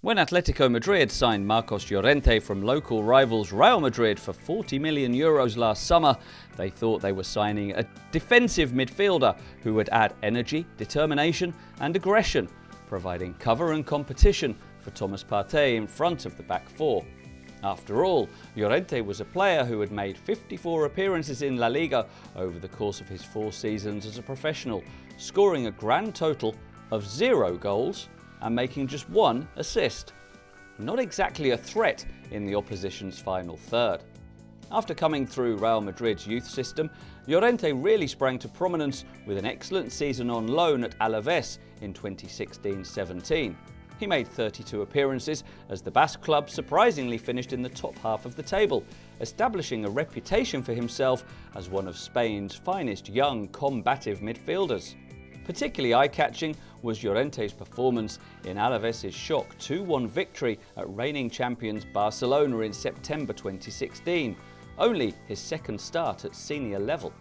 When Atletico Madrid signed Marcos Llorente from local rivals Real Madrid for 40 million euros last summer, they thought they were signing a defensive midfielder who would add energy, determination, and aggression, providing cover and competition for Thomas Partey in front of the back four. After all, Llorente was a player who had made 54 appearances in La Liga over the course of his four seasons as a professional, scoring a grand total of zero goals and making just one assist. Not exactly a threat in the opposition's final third. After coming through Real Madrid's youth system, Llorente really sprang to prominence with an excellent season on loan at Alaves in 2016-17. He made 32 appearances as the Basque club surprisingly finished in the top half of the table, establishing a reputation for himself as one of Spain's finest young combative midfielders. Particularly eye-catching was Llorente's performance in Alaves' shock 2-1 victory at reigning champions Barcelona in September 2016, only his second start at senior level.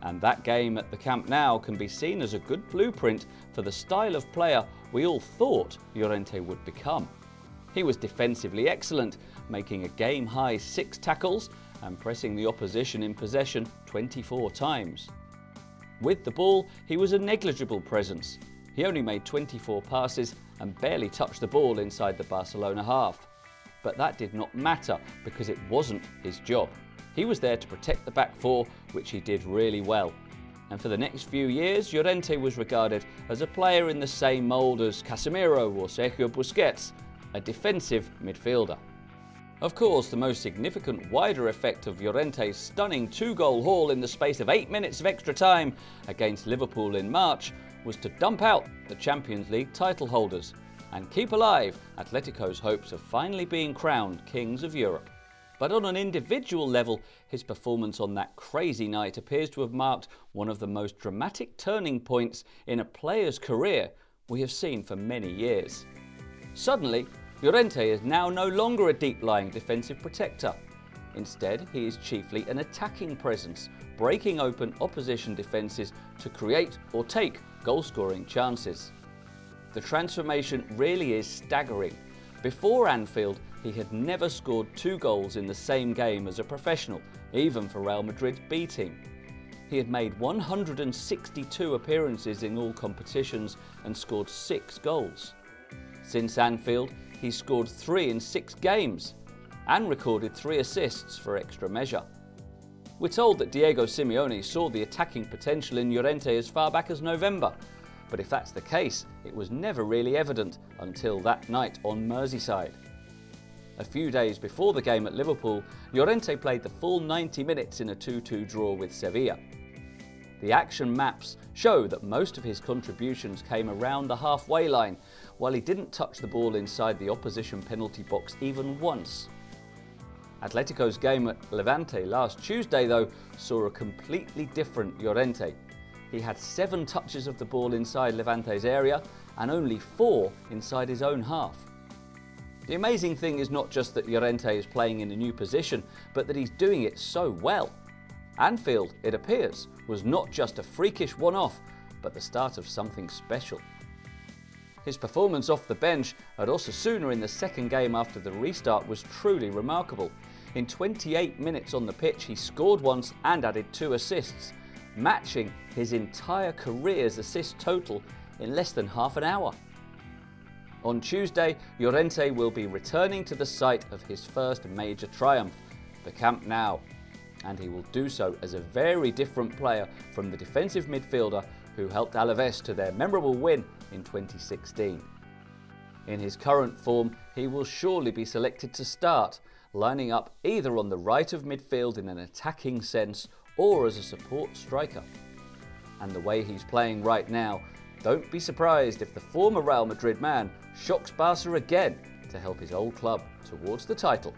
And that game at the Camp Nou can be seen as a good blueprint for the style of player we all thought Llorente would become. He was defensively excellent, making a game-high six tackles and pressing the opposition in possession 24 times. With the ball, he was a negligible presence. He only made 24 passes and barely touched the ball inside the Barcelona half. But that did not matter because it wasn't his job. He was there to protect the back four, which he did really well. And for the next few years, Llorente was regarded as a player in the same mould as Casemiro or Sergio Busquets, a defensive midfielder. Of course, the most significant wider effect of Llorente's stunning two-goal haul in the space of eight minutes of extra time against Liverpool in March was to dump out the Champions League title holders and keep alive Atletico's hopes of finally being crowned Kings of Europe. But on an individual level, his performance on that crazy night appears to have marked one of the most dramatic turning points in a player's career we have seen for many years. Suddenly, Llorente is now no longer a deep-lying defensive protector. Instead, he is chiefly an attacking presence, breaking open opposition defences to create or take goal-scoring chances. The transformation really is staggering. Before Anfield, he had never scored two goals in the same game as a professional, even for Real Madrid's B team. He had made 162 appearances in all competitions and scored six goals. Since Anfield, he scored three in six games and recorded three assists for extra measure. We're told that Diego Simeone saw the attacking potential in Llorente as far back as November, but if that's the case, it was never really evident until that night on Merseyside. A few days before the game at Liverpool, Llorente played the full 90 minutes in a 2-2 draw with Sevilla. The action maps show that most of his contributions came around the halfway line, while he didn't touch the ball inside the opposition penalty box even once. Atletico's game at Levante last Tuesday, though, saw a completely different Llorente. He had seven touches of the ball inside Levante's area and only four inside his own half. The amazing thing is not just that Llorente is playing in a new position, but that he's doing it so well. Anfield, it appears, was not just a freakish one-off, but the start of something special. His performance off the bench at Osasuna in the second game after the restart was truly remarkable. In 28 minutes on the pitch, he scored once and added two assists, matching his entire career's assist total in less than half an hour. On Tuesday, Llorente will be returning to the site of his first major triumph, the Camp Nou, and he will do so as a very different player from the defensive midfielder who helped Alaves to their memorable win in 2016. In his current form, he will surely be selected to start, lining up either on the right of midfield in an attacking sense or as a support striker. And the way he's playing right now, don't be surprised if the former Real Madrid man shocks Barca again to help his old club towards the title.